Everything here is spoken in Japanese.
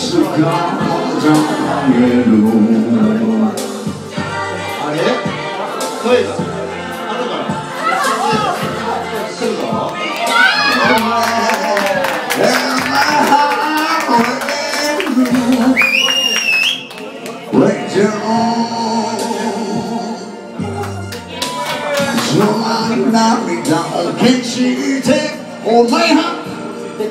つか目覚めるあれ？声が後から来るぞ And my heart will later on その涙を消してお前は結